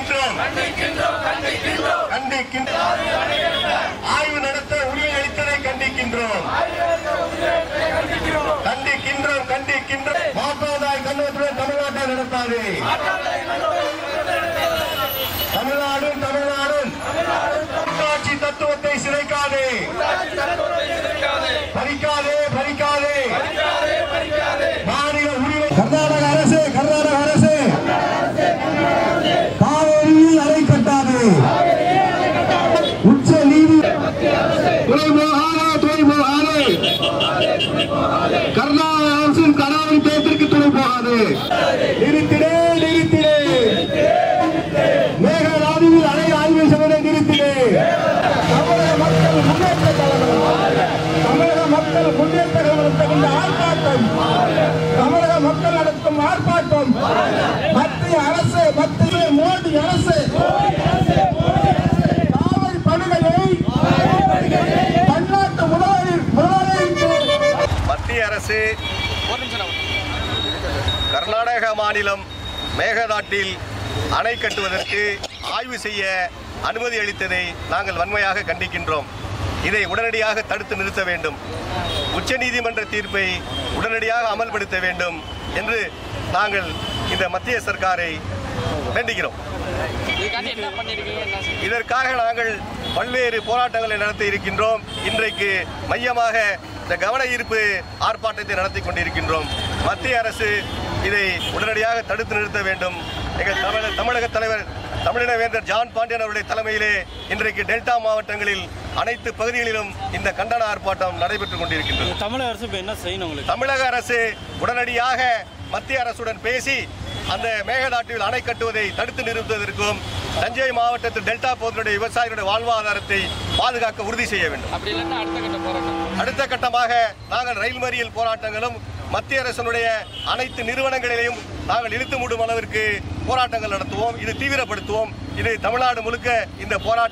கண்டிக்கின்றோம். கண்டிக்கின்றோம். ஆய்வு நடத்த உரிமை அளித்ததை கண்டிக்கின்றோம். கண்டிக்கின்றோம் கண்டிக்கின்றோம். மாற்றாதாய் கண்ணோட்டுடன் தமிழ்நாட்டை நடத்தாது. துணை போகாதே கர்நாடக அரசின் கடாவி தேத்திற்கு துணை போகாது. நிறுத்திடே நிறுத்திடே. மேகதாதுவில் அணை ஆய்வு செய்வதை நிறுத்திடே. தமிழக மக்கள் முன்னேற்ற கழகம் தமிழக மக்கள் முன்னேற்ற கழகம் ஆர்ப்பாட்டம். தமிழக மக்கள் நடத்தும் ஆர்ப்பாட்டம் மத்திய அரசு மத்திய மோடி அரசு காவல் படுகையை பன்னாட்டு முதலாளி முதலாளிக்கு மத்திய அரசு கர்நாடக மாநிலம் மேகதாட்டில் அணை கட்டுவதற்கு ஆய்வு செய்ய அனுமதி அளித்ததை நாங்கள் வன்மையாக கண்டிக்கின்றோம். இதை உடனடியாக தடுத்து நிறுத்த வேண்டும். உச்சநீதிமன்ற தீர்ப்பை உடனடியாக அமல்படுத்த வேண்டும் என்று நாங்கள் இந்த மத்திய சர்க்காரை செஞ்சீங்க? இதற்காக நாங்கள் பல்வேறு போராட்டங்களை நடத்தி இருக்கின்றோம். இன்றைக்கு மையமாக இந்த கவன ஈர்ப்பு ஆர்ப்பாட்டத்தை நடத்தி கொண்டிருக்கின்றோம். மத்திய அரசு இதை உடனடியாக தடுத்து நிறுத்த வேண்டும். எங்கள் தமிழக தமிழக தலைவர் தமிழின வேந்தர் ஜான் பாண்டியன் அவருடைய தலைமையிலே இன்றைக்கு டெல்டா மாவட்டங்களில் அனைத்து பகுதிகளிலும் இந்த கண்டன ஆர்ப்பாட்டம் நடைபெற்றுக் கொண்டிருக்கின்றது. தமிழக அரசு என்ன செய்யணும் உங்களுக்கு? தமிழக அரசு உடனடியாக மத்திய அரசுடன் பேசி அந்த மேகதாட்டில் அணை கட்டுவதை தடுத்து நிறுத்துவதற்கும் தஞ்சை மாவட்டத்தில் டெல்டா பகுதியுடைய விவசாயிகளுடைய வாழ்வாதாரத்தை பாதுகாக்க உறுதி செய்ய வேண்டும். அடுத்த கட்டமாக நாங்கள் ரயில் மறியல் போராட்டங்களும் மத்திய அரசினுடைய அனைத்து நிறுவனங்களிலையும் நாங்கள் இழுத்து மூடும் அளவிற்கு போராட்டங்கள் நடத்துவோம். இது தீவிரப்படுத்துவோம். இது தமிழ்நாடு முழுக்க இந்த போராட்டம்